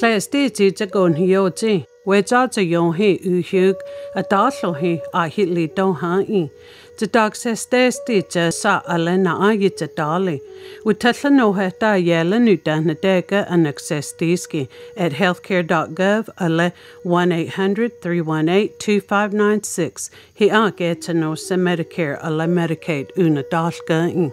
Lléistí tí te gón hiotí, Weja te yon he u hiug a dalo he a hitli do ha'i. Te dag se stesti te sa ale na a yi te dali. We tetla no he da yela nu da na dega an accesstiski at healthcare.gov ale 1-800-318-2596. hi a gé to no se Medicare ale Medicaid una dalga in.